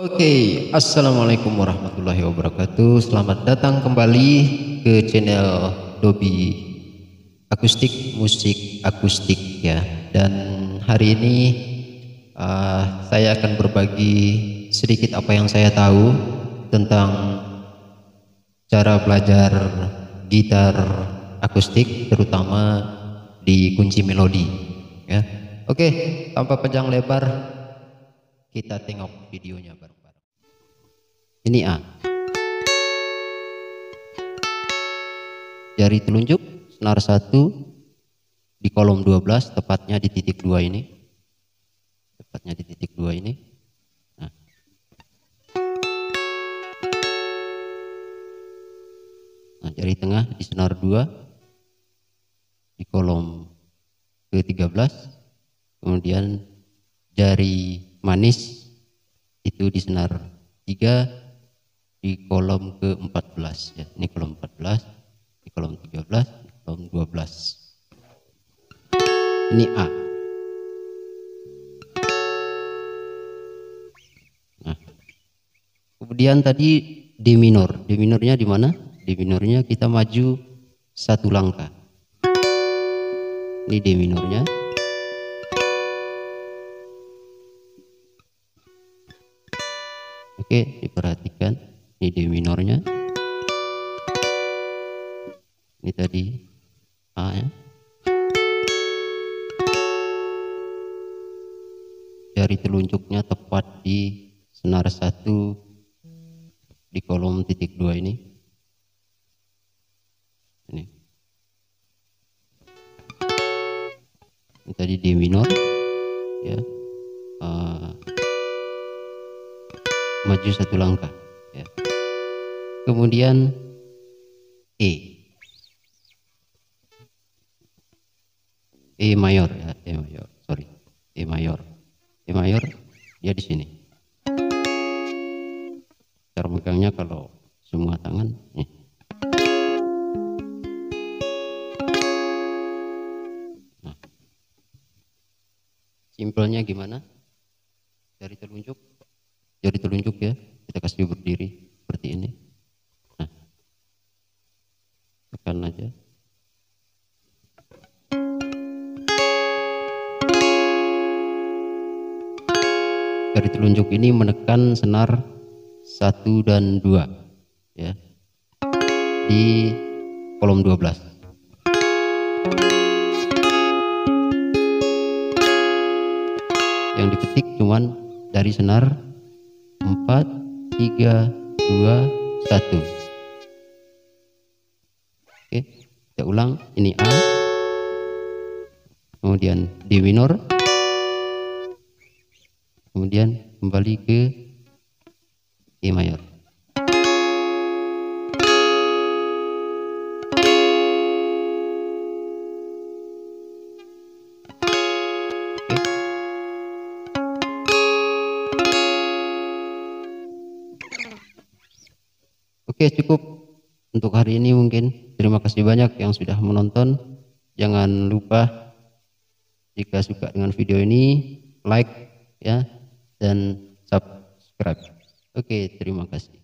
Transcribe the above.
Oke, Assalamualaikum warahmatullahi wabarakatuh Selamat datang kembali ke channel Dobi Akustik Musik Akustik ya Dan hari ini uh, saya akan berbagi sedikit apa yang saya tahu Tentang cara belajar gitar akustik terutama di kunci melodi ya. Oke, tanpa panjang lebar kita tengok videonya bareng-bareng. Ini A. Jari telunjuk senar satu di kolom 12 tepatnya di titik dua ini. Tepatnya di titik dua ini. Nah. nah, jari tengah di senar 2 di kolom ke-13 kemudian jari manis itu di senar 3 di kolom ke-14 ya. Ini kolom 14, di kolom 13, di kolom 12. Ini A. Nah. Kemudian tadi D minor. D minornya di mana? D minornya kita maju satu langkah. Ini D minornya. Oke, diperhatikan ini D minornya. Ini tadi A ya. Jari telunjuknya tepat di senar satu di kolom titik dua ini. Ini. Ini tadi D minor ya. Uh, maju satu langkah ya. kemudian E. E mayor ya E mayor sorry E mayor. E mayor dia di sini. Cara megangnya kalau semua tangan nih nah. simpelnya gimana? Dari telunjuk jari telunjuk ya. Kita kasih berdiri seperti ini. Nah. Tekan aja. Jari telunjuk ini menekan senar satu dan dua ya. Di kolom 12 yang diketik cuman dari senar 4 3 2 1 oke kita ulang. Ini A. Kemudian D minor. Kemudian kembali ke E mayor Oke cukup untuk hari ini mungkin. Terima kasih banyak yang sudah menonton. Jangan lupa jika suka dengan video ini like ya dan subscribe. Oke terima kasih.